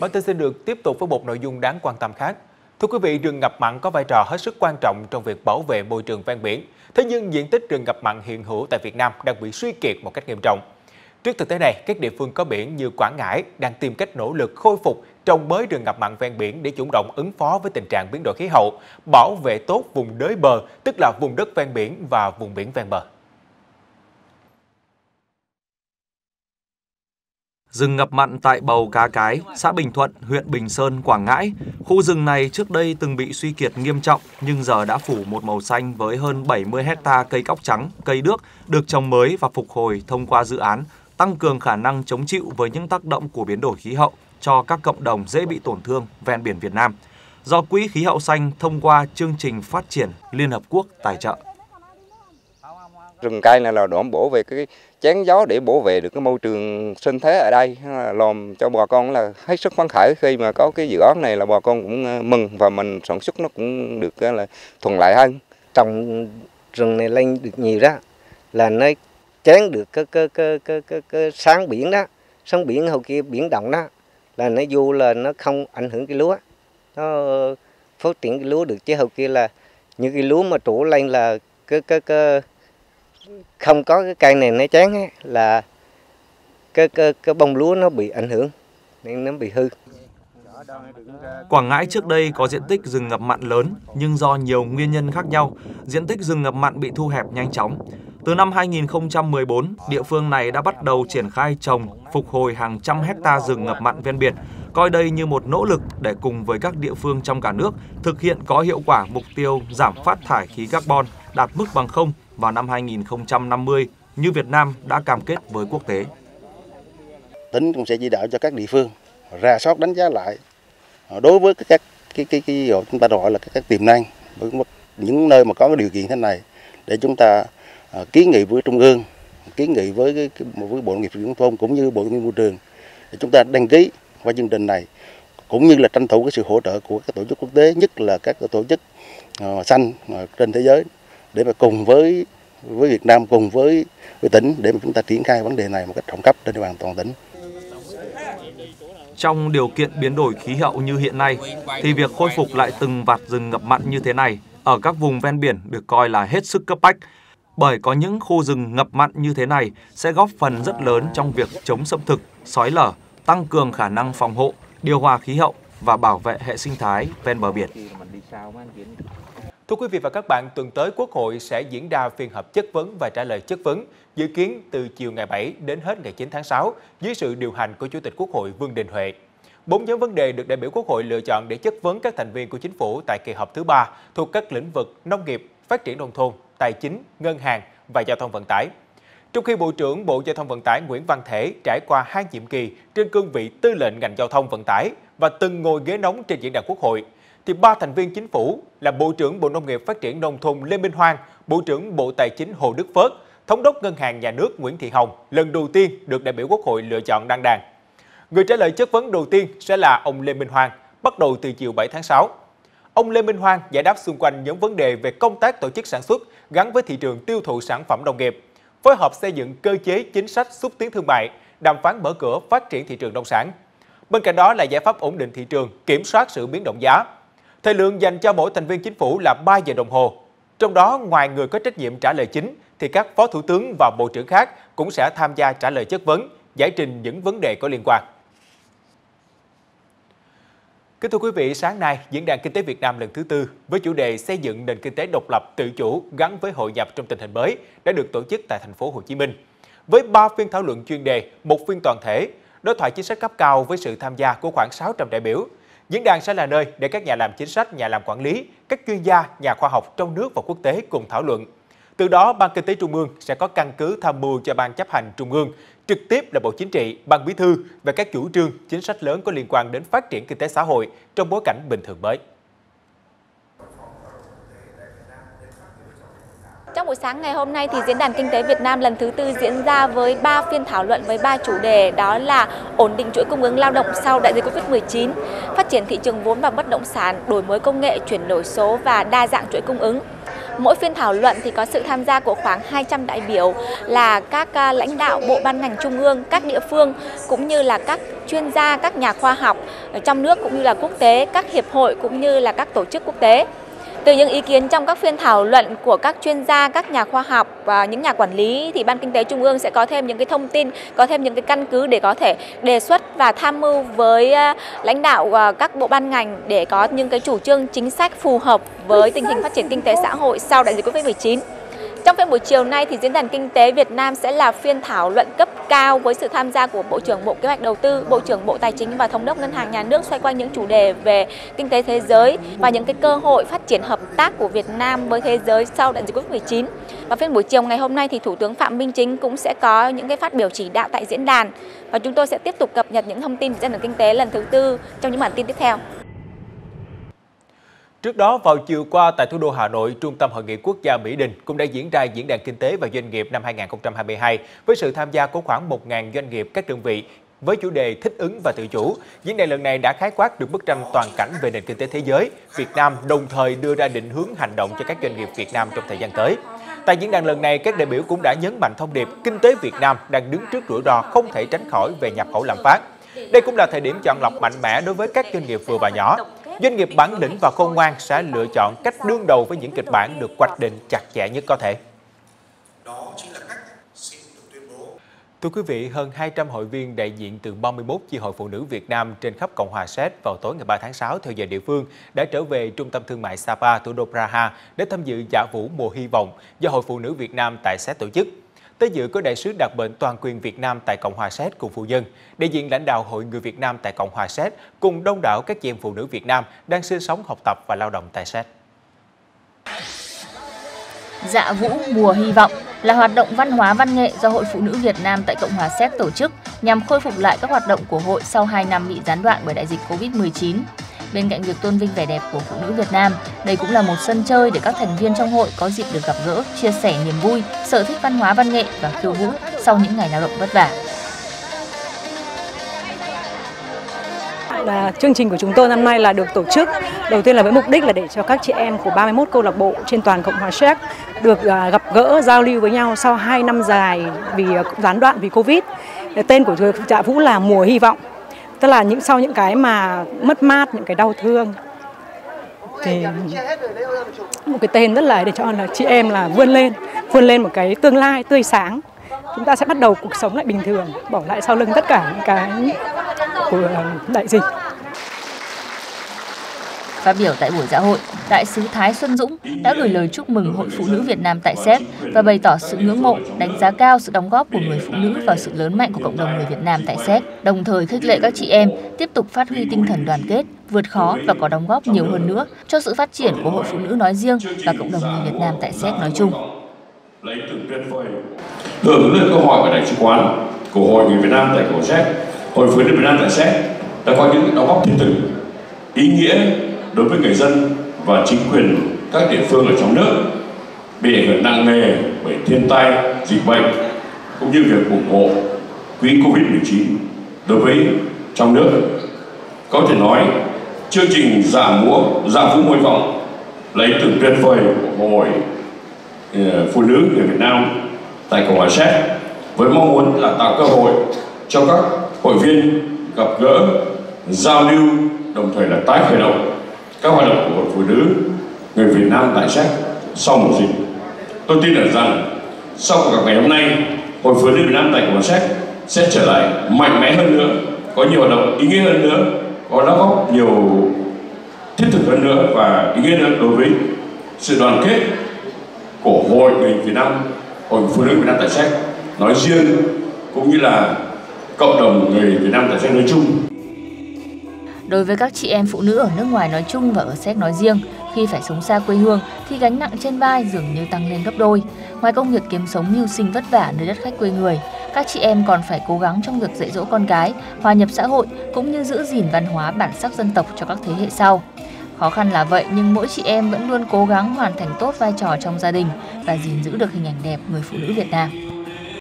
Bản tin xin được tiếp tục với một nội dung đáng quan tâm khác. Thưa quý vị, rừng ngập mặn có vai trò hết sức quan trọng trong việc bảo vệ môi trường ven biển. Thế nhưng diện tích rừng ngập mặn hiện hữu tại Việt Nam đang bị suy kiệt một cách nghiêm trọng. Trước thực tế này, các địa phương có biển như Quảng Ngãi đang tìm cách nỗ lực khôi phục trồng mới rừng ngập mặn ven biển để chủ động ứng phó với tình trạng biến đổi khí hậu, bảo vệ tốt vùng đới bờ, tức là vùng đất ven biển và vùng biển ven bờ. Rừng ngập mặn tại Bầu Cá Cái, xã Bình Thuận, huyện Bình Sơn, Quảng Ngãi. Khu rừng này trước đây từng bị suy kiệt nghiêm trọng nhưng giờ đã phủ một màu xanh với hơn 70 hecta cây cóc trắng, cây đước được trồng mới và phục hồi thông qua dự án tăng cường khả năng chống chịu với những tác động của biến đổi khí hậu cho các cộng đồng dễ bị tổn thương ven biển Việt Nam do Quỹ Khí hậu xanh thông qua chương trình phát triển Liên Hợp Quốc tài trợ. Rừng cây này là đổn bổ về cái chén gió để bổ vệ được cái môi trường sinh thế ở đây, làm cho bà con là hết sức phấn khởi. Khi mà có cái dự án này là bà con cũng ờ, mừng và mình sản xuất nó cũng được ờ, là thuận lợi hơn. Trồng rừng này lên được nhiều đó là nó chén được cái cái cái cái cái, cái sáng biển đó sóng biển hồi kia biển động đó là nó vô là nó không ảnh hưởng cái lúa. Nó phát triển cái lúa được chứ hồi kia là những cái lúa mà trổ lên là cái cái cái không có cái cây này nó chán ấy, là cái cái cái bông lúa nó bị ảnh hưởng nên nó bị hư Quảng Ngãi trước đây có diện tích rừng ngập mặn lớn nhưng do nhiều nguyên nhân khác nhau, diện tích rừng ngập mặn bị thu hẹp nhanh chóng. Từ năm 2014, địa phương này đã bắt đầu triển khai trồng, phục hồi hàng trăm hecta rừng ngập mặn ven biển, coi đây như một nỗ lực để cùng với các địa phương trong cả nước thực hiện có hiệu quả mục tiêu giảm phát thải khí carbon đạt mức bằng không vào năm 2050 như Việt Nam đã cam kết với quốc tế. Tỉnh cũng sẽ chỉ đạo cho các địa phương ra soát đánh giá lại ờ, đối với các cái cái cái chúng ta gọi là các, các tiềm năng với những nơi mà có cái điều kiện thế này để chúng ta uh, kiến nghị với trung ương kiến nghị với cái, với bộ nông nghiệp và nông thôn cũng như bộ nguyên môi trường để chúng ta đăng ký qua chương trình này cũng như là tranh thủ cái sự hỗ trợ của các tổ chức quốc tế nhất là các tổ chức uh, xanh uh, trên thế giới để mà cùng với với Việt Nam cùng với với tỉnh để mà chúng ta triển khai vấn đề này một cách rộng khắp trên địa bàn toàn tỉnh. Trong điều kiện biến đổi khí hậu như hiện nay thì việc khôi phục lại từng vạt rừng ngập mặn như thế này ở các vùng ven biển được coi là hết sức cấp bách bởi có những khu rừng ngập mặn như thế này sẽ góp phần rất lớn trong việc chống xâm thực, sói lở, tăng cường khả năng phòng hộ, điều hòa khí hậu và bảo vệ hệ sinh thái ven bờ biển. Thưa quý vị và các bạn, tuần tới Quốc hội sẽ diễn ra phiên họp chất vấn và trả lời chất vấn, dự kiến từ chiều ngày 7 đến hết ngày 9 tháng 6 dưới sự điều hành của Chủ tịch Quốc hội Vương Đình Huệ. Bốn nhóm vấn đề được đại biểu Quốc hội lựa chọn để chất vấn các thành viên của chính phủ tại kỳ họp thứ ba thuộc các lĩnh vực nông nghiệp, phát triển nông thôn, tài chính, ngân hàng và giao thông vận tải. Trong khi Bộ trưởng Bộ Giao thông Vận tải Nguyễn Văn Thể trải qua hai nhiệm kỳ trên cương vị tư lệnh ngành giao thông vận tải và từng ngồi ghế nóng trên diễn đàn Quốc hội, thì ba thành viên chính phủ là Bộ trưởng Bộ Nông nghiệp Phát triển Nông thôn Lê Minh Hoan, Bộ trưởng Bộ Tài chính Hồ Đức Phớt, Thống đốc Ngân hàng Nhà nước Nguyễn Thị Hồng lần đầu tiên được đại biểu Quốc hội lựa chọn đăng đàn. Người trả lời chất vấn đầu tiên sẽ là ông Lê Minh Hoan, bắt đầu từ chiều 7 tháng 6. Ông Lê Minh Hoan giải đáp xung quanh những vấn đề về công tác tổ chức sản xuất gắn với thị trường tiêu thụ sản phẩm nông nghiệp, phối hợp xây dựng cơ chế chính sách xúc tiến thương mại, đàm phán mở cửa phát triển thị trường nông sản. Bên cạnh đó là giải pháp ổn định thị trường, kiểm soát sự biến động giá. Thời lượng dành cho mỗi thành viên chính phủ là 3 giờ đồng hồ. Trong đó, ngoài người có trách nhiệm trả lời chính, thì các phó thủ tướng và bộ trưởng khác cũng sẽ tham gia trả lời chất vấn, giải trình những vấn đề có liên quan. Kính thưa quý vị, sáng nay, Diễn đàn Kinh tế Việt Nam lần thứ tư với chủ đề xây dựng nền kinh tế độc lập tự chủ gắn với hội nhập trong tình hình mới đã được tổ chức tại thành phố Hồ Chí Minh. Với 3 phiên thảo luận chuyên đề, một phiên toàn thể, đối thoại chính sách cấp cao với sự tham gia của khoảng 600 đại biểu. Diễn đàn sẽ là nơi để các nhà làm chính sách, nhà làm quản lý, các chuyên gia, nhà khoa học trong nước và quốc tế cùng thảo luận. Từ đó, Ban Kinh tế Trung ương sẽ có căn cứ tham mưu cho Ban chấp hành Trung ương trực tiếp là Bộ Chính trị, Ban Bí thư về các chủ trương, chính sách lớn có liên quan đến phát triển kinh tế xã hội trong bối cảnh bình thường mới. Trong buổi sáng ngày hôm nay thì Diễn đàn Kinh tế Việt Nam lần thứ tư diễn ra với 3 phiên thảo luận với 3 chủ đề đó là ổn định chuỗi cung ứng lao động sau đại dịch Covid-19, phát triển thị trường vốn và bất động sản, đổi mới công nghệ, chuyển đổi số và đa dạng chuỗi cung ứng. Mỗi phiên thảo luận thì có sự tham gia của khoảng 200 đại biểu là các à, lãnh đạo bộ ban ngành trung ương, các địa phương cũng như là các chuyên gia, các nhà khoa học trong nước cũng như là quốc tế, các hiệp hội cũng như là các tổ chức quốc tế. Từ những ý kiến trong các phiên thảo luận của các chuyên gia, các nhà khoa học và những nhà quản lý thì Ban Kinh tế Trung ương sẽ có thêm những cái thông tin, có thêm những cái căn cứ để có thể đề xuất và tham mưu với à, lãnh đạo à, các bộ ban ngành để có những cái chủ trương chính sách phù hợp với tình hình phát triển kinh tế xã hội sau đại dịch Covid-19. Trong phiên buổi chiều nay thì diễn đàn kinh tế Việt Nam sẽ là phiên thảo luận cấp cao với sự tham gia của Bộ trưởng Bộ Kế hoạch Đầu tư, Bộ trưởng Bộ Tài chính và Thống đốc Ngân hàng Nhà nước xoay quanh những chủ đề về kinh tế thế giới và những cái cơ hội phát triển hợp tác của Việt Nam với thế giới sau đại dịch Covid-19. Và phiên buổi chiều ngày hôm nay thì Thủ tướng Phạm Minh Chính cũng sẽ có những cái phát biểu chỉ đạo tại diễn đàn và chúng tôi sẽ tiếp tục cập nhật những thông tin diễn đàn kinh tế lần thứ tư trong những bản tin tiếp theo. Trước đó, vào chiều qua tại thủ đô Hà Nội, Trung tâm Hội nghị Quốc gia Mỹ Đình cũng đã diễn ra diễn đàn kinh tế và doanh nghiệp năm 2022 với sự tham gia của khoảng 1.000 doanh nghiệp các đơn vị với chủ đề thích ứng và tự chủ. Diễn đàn lần này đã khái quát được bức tranh toàn cảnh về nền kinh tế thế giới, Việt Nam đồng thời đưa ra định hướng hành động cho các doanh nghiệp Việt Nam trong thời gian tới. Tại diễn đàn lần này, các đại biểu cũng đã nhấn mạnh thông điệp kinh tế Việt Nam đang đứng trước rủi ro không thể tránh khỏi về nhập khẩu lạm phát. Đây cũng là thời điểm chọn lọc mạnh mẽ đối với các doanh nghiệp vừa và nhỏ. Doanh nghiệp bản lĩnh và khôn ngoan sẽ lựa chọn cách đương đầu với những kịch bản được hoạch định chặt chẽ nhất có thể. Thưa quý vị, hơn 200 hội viên đại diện từ 31 chi hội phụ nữ Việt Nam trên khắp Cộng hòa Séc vào tối ngày 3 tháng 6 theo giờ địa phương đã trở về trung tâm thương mại Sapa, thủ đô Praha để tham dự giả vũ mùa hy vọng do Hội Phụ nữ Việt Nam tại Séc tổ chức. Tới dự có đại sứ đặc mệnh toàn quyền Việt Nam tại Cộng hòa Séc cùng phụ dân, đại diện lãnh đạo Hội người Việt Nam tại Cộng hòa Séc cùng đông đảo các chị em phụ nữ Việt Nam đang sinh sống, học tập và lao động tại Séc. Dạ Vũ Mùa Hy vọng là hoạt động văn hóa văn nghệ do Hội Phụ nữ Việt Nam tại Cộng hòa Séc tổ chức nhằm khôi phục lại các hoạt động của hội sau 2 năm bị gián đoạn bởi đại dịch Covid-19. Bên cạnh việc tôn vinh vẻ đẹp của phụ nữ Việt Nam, đây cũng là một sân chơi để các thành viên trong hội có dịp được gặp gỡ, chia sẻ niềm vui, sở thích văn hóa văn nghệ và khiêu vũ sau những ngày lao động vất vả. và chương trình của chúng tôi năm nay là được tổ chức đầu tiên là với mục đích là để cho các chị em của 31 câu lạc bộ trên toàn Cộng hòa Séc được à, gặp gỡ giao lưu với nhau sau 2 năm dài vì à, gián đoạn vì Covid. Tên của dạ Vũ là mùa hy vọng tức là những, sau những cái mà mất mát, những cái đau thương, thì một cái tên rất là để cho là chị em là vươn lên vươn lên một cái tương lai tươi sáng. Chúng ta sẽ bắt đầu cuộc sống lại bình thường, bỏ lại sau lưng tất cả những cái của đại dịch. Phát biểu tại buổi dạ hội, Đại sứ Thái Xuân Dũng đã gửi lời chúc mừng Hội Phụ nữ Việt Nam tại Séc và bày tỏ sự ngưỡng mộ, đánh giá cao sự đóng góp của người phụ nữ vào sự lớn mạnh của cộng đồng người Việt Nam tại Séc, đồng thời khích lệ các chị em tiếp tục phát huy tinh thần đoàn kết, vượt khó và có đóng góp nhiều hơn nữa cho sự phát triển của Hội Phụ nữ nói riêng và cộng đồng người Việt Nam tại Séc nói chung. Hưởng ứng câu hỏi của Đại sứ quán của Hội người Việt Nam tại Cổ Séc, Hội Phụ nữ Việt Nam tại Séc đã có những đóng góp thiết thực, ý nghĩa đối với người dân và chính quyền các địa phương ở trong nước bị ảnh hưởng nặng nề bởi thiên tai, dịch bệnh cũng như việc ủng hộ quỹ Covid-19 đối với trong nước. Có thể nói, chương trình giả múa, giả vũ môi vọng lấy từ tuyệt vời của Hội ờ, Phụ nữ người Việt Nam tại Cộng hòa Séc với mong muốn là tạo cơ hội cho các hội viên gặp gỡ, giao lưu, đồng thời là tái khởi động các hoạt động của hội phụ nữ người Việt Nam tại Séc sau mùa dịch. Tôi tin tưởng rằng sau cuộc gặp ngày hôm nay, Hội Phụ nữ Việt Nam tại Cộng hòa Séc sẽ trở lại mạnh mẽ hơn nữa, có nhiều hoạt động ý nghĩa hơn nữa, có đóng góp nhiều thiết thực hơn nữa và ý nghĩa hơn đối với sự đoàn kết của Hội người Việt Nam, Hội Phụ nữ Việt Nam tại Séc nói riêng cũng như là cộng đồng người Việt Nam tại Séc nói chung. Đối với các chị em phụ nữ ở nước ngoài nói chung và ở Séc nói riêng, khi phải sống xa quê hương thì gánh nặng trên vai dường như tăng lên gấp đôi. Ngoài công việc kiếm sống mưu sinh vất vả nơi đất khách quê người, các chị em còn phải cố gắng trong việc dạy dỗ con cái, hòa nhập xã hội cũng như giữ gìn văn hóa bản sắc dân tộc cho các thế hệ sau. Khó khăn là vậy nhưng mỗi chị em vẫn luôn cố gắng hoàn thành tốt vai trò trong gia đình và gìn giữ được hình ảnh đẹp người phụ nữ Việt Nam.